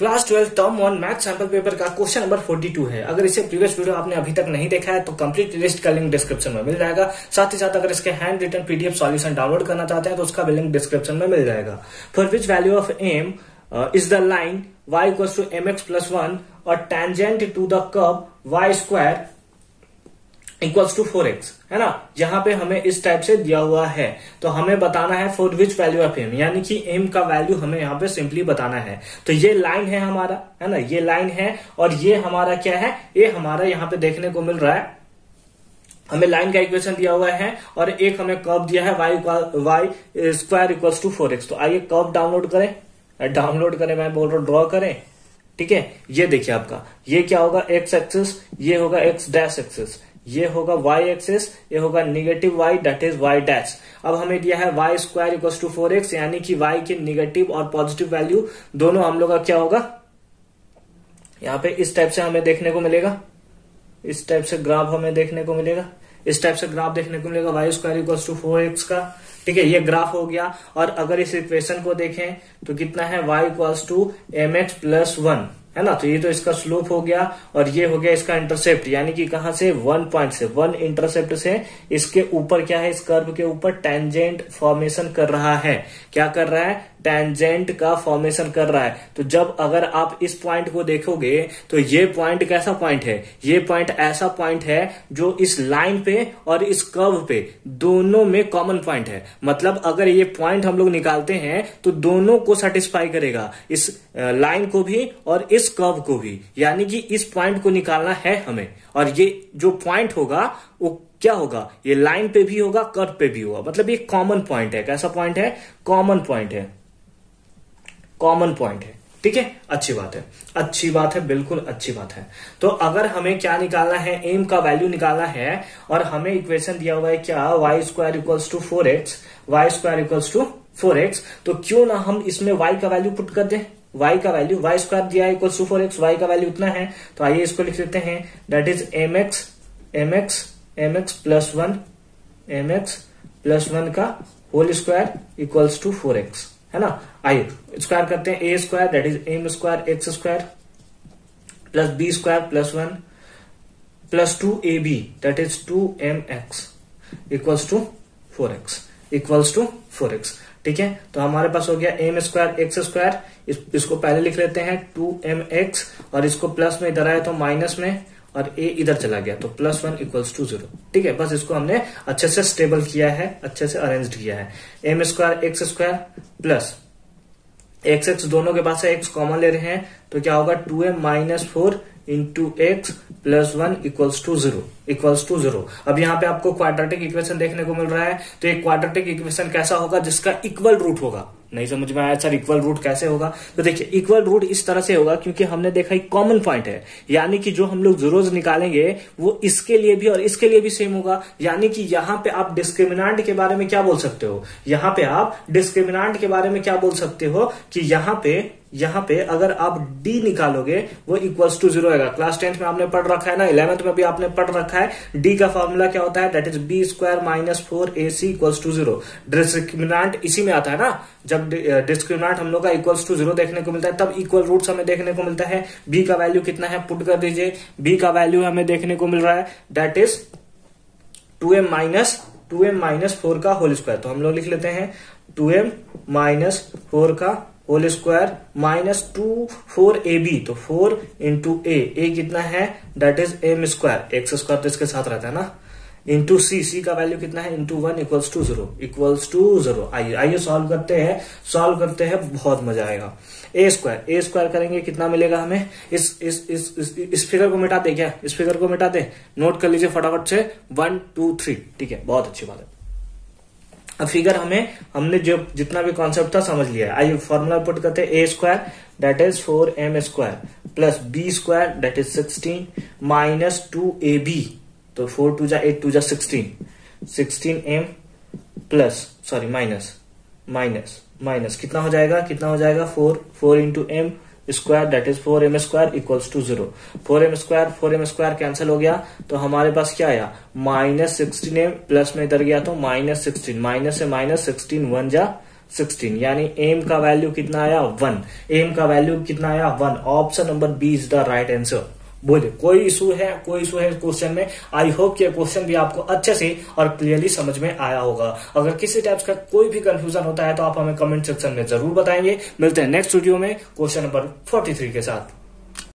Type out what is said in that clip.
Class twelve term one math sample paper का question number 42 है। अगर इसे प्रीवियस वीडियो आपने अभी तक नहीं देखा है तो कंप्लीट लिस्ट का लिंक डिस्क्रिप्शन में मिल जाएगा। साथ ही साथ अगर इसके hand written PDF solution download करना चाहते हैं तो उसका भी लिंक डिस्क्रिप्शन में मिल जाएगा। For which value of M is the line Y equals to M X plus one और tangent to the curve Y square equals to four X है ना? यहाँ पे हमें इस टाइप से दिया हुआ है। तो हमें बताना है for which value of M यानी कि एम का वैल्यू हमें यहाँ पे सिंपली बताना है। तो ये लाइन है हमारा, है ना? ये लाइन है और ये हमारा क्या है? ये हमारा यहाँ पे देखने को मिल रहा है। हमें लाइन का इक्वेशन दिया हुआ है और एक हमें कर्व दिया है Y Y square equals to four X तो आइए कर्व डाउनलोड करें। डाउनलोड करें, मैं बोल रहा हूँ ड्रॉ करें। ठीक है? ये देखिए आपका। ये क्या होगा? एक्स एक्सिस ये होगा एक्स डैश एक्सिस ये होगा y एक्सिस ये होगा negative y that is y dash अब हमें दिया है y square equal to four X यानी कि y के निगेटिव और पॉजिटिव वैल्यू दोनों हम लोग का क्या होगा? यहाँ पे इस टाइप से हमें देखने को मिलेगा। इस टाइप से ग्राफ हमें देखने को मिलेगा। इस टाइप से ग्राफ देखने को मिलेगा Y square equal to four X का। ठीक है, ये ग्राफ हो गया। और अगर इस इक्वेशन को देखें तो कितना है? Y equals to M X plus one है ना? तो ये तो इसका स्लोप हो गया और ये हो गया इसका इंटरसेप्ट यानी कि कहाँ से? वन पॉइंट से। वन इंटरसेप्ट से इसके ऊपर क्या है? इस कर्व के ऊपर टेंजेंट फॉर्मेशन कर रहा है। क्या कर रहा है? टेंजेंट का फॉर्मेशन कर रहा है। तो जब अगर आप इस पॉइंट को देखोगे तो ये पॉइंट कैसा पॉइंट है? ये पॉइंट ऐसा पॉइंट है जो इस लाइन पे और इस कर्व पे दोनों में कॉमन पॉइंट है। मतलब अगर ये पॉइंट हम लोग निकालते हैं तो दोनों को सेटिस्फाई करेगा। इस लाइन को भी और इस कर्व को भी यानी कि इस पॉइंट को निकालना है हमें। और ये जो पॉइंट होगा, वो क्या होगा? ये लाइन पे भी होगा कर्व पे भी होगा। मतलब ये कॉमन पॉइंट है। कैसा पॉइंट है? कॉमन पॉइंट है। कॉमन पॉइंट है। ठीक है? अच्छी बात है। अच्छी बात है, बिल्कुल अच्छी बात है। तो अगर हमें क्या निकालना है? एम का वैल्यू निकालना है, और हमें इक्वेशन दिया हुआ है क्या? Y square equals to four X Y square equals to four X तो क्यों ना हम इसमें वाई का वैल्यू पुट कर दें? Y का वैल्यू वाई स्क्वायर दिया है टू फोर एक्स वाई का वैल्यू इतना है तो आइए इसको लिख लेते हैं। That is M X M X M X plus one M X plus one का whole square equals to four X है ना? आइए स्क्वायर करते हैं A square that is M square X square plus B square plus one plus two A B that is two M X equals to four X equals to four X ठीक है? तो हमारे पास हो गया M square X square इस, इसको पहले लिख लेते हैं टू एम एक्स और इसको प्लस में इधर आया तो माइनस में और ए इधर चला गया तो plus one equals to zero ठीक है? बस इसको हमने अच्छे से स्टेबल किया है अच्छे से अरेंज किया है। M square X square plus X X दोनों के पास एक्स कॉमन ले रहे हैं तो क्या होगा? Two M minus four into X plus one equals to zero equals to zero अब यहाँ पे आपको क्वाड्रेटिक इक्वेशन देखने को मिल रहा है। तो एक क्वाड्रेटिक इक्वेशन कैसा होगा? जिसका इक्वल रूट होगा। नहीं समझ में आया? सर इक्वल रूट कैसे होगा? तो देखिए इक्वल रूट इस तरह से होगा क्योंकि हमने देखा एक कॉमन पॉइंट है। यानी कि जो हम लोग जीरोज निकालेंगे, वो इसके लिए भी और इसके लिए भी सेम होगा। यानी कि यहाँ पे आप डिस्क्रिमिनांट के बारे में क्या बोल सकते हो? यहाँ पे आप डिस्क्रिमिनांट के बारे में क्या बोल सकते हो? कि यहाँ पे यहाँ पे अगर आप d निकालोगे, वो इक्वल्स टू ज़ीरो आएगा क्लास टेंथ में आपने पढ़ रखा है ना इलेवंथ में भी आपने पढ़ रखा है। D का फॉर्मूला क्या होता है? That is B square minus four A C equals to zero discriminant इसी में आता है ना। जब डिस्क्रिमिनांट हम लोग का इक्वल्स टू ज़ीरो देखने को मिलता है, तब इक्वल रूट्स हमें देखने को मिलता है। B का वैल्यू कितना है? पुट कर दीजिए। B का वैल्यू हमें देखने को मिल रहा है। That is two M minus two M minus four का होल स्क्वायर तो हम लोग लिख लेते हैं टू एम माइनस फोर का whole square minus two four A B तो फोर इंटू ए ए कितना है? That is M square X square तो इसके साथ रहता है ना? इंटू सी सी का वैल्यू कितना है? Into one equals to zero equals to zero आइए आइए सॉल्व करते हैं। सॉल्व करते हैं बहुत मज़ा आएगा। ए स्क्वायर ए स्क्वायर करेंगे कितना मिलेगा हमें? इस इस इस इस, इस फिगर को मिटा दे क्या? इस फिगर को मिटा दे। नोट कर लीजिए फटाफट से। वन टू थ्री ठीक है बहुत अच्छी बात है। अब फिगर हमें, हमने जो, जितना भी कॉन्सेप्ट था, समझ लिया। आइए फॉर्मूला पुट करते हैं। A square that is four M square plus B square that is sixteen minus two A B तो फोर टू जा एट टू जा sixteen sixteen M plus sorry minus minus minus कितना हो जाएगा? कितना हो जाएगा? Four four into M square that is four M square equals to zero four M square four M square cancel हो गया तो हमारे पास क्या आया? माइनस सिक्सटीन एम प्लस में इधर गया तो माइनस सिक्सटीन माइनस से माइनस सिक्सटीन वन जा सिक्सटीन यानी एम का वैल्यू कितना आया? वन एम का वैल्यू कितना आया? One option number B is the right answer बोले, कोई इशू है, कोई इशू है क्वेश्चन में? आई होप कि क्वेश्चन भी आपको अच्छे से और क्लियरली समझ में आया होगा। अगर किसी टाइप्स का कोई भी कंफ्यूजन होता है तो आप हमें कमेंट सेक्शन में ज़रूर बताएँगे। मिलते हैं नेक्स्ट वीडियो में क्वेश्चन नंबर 43 के साथ।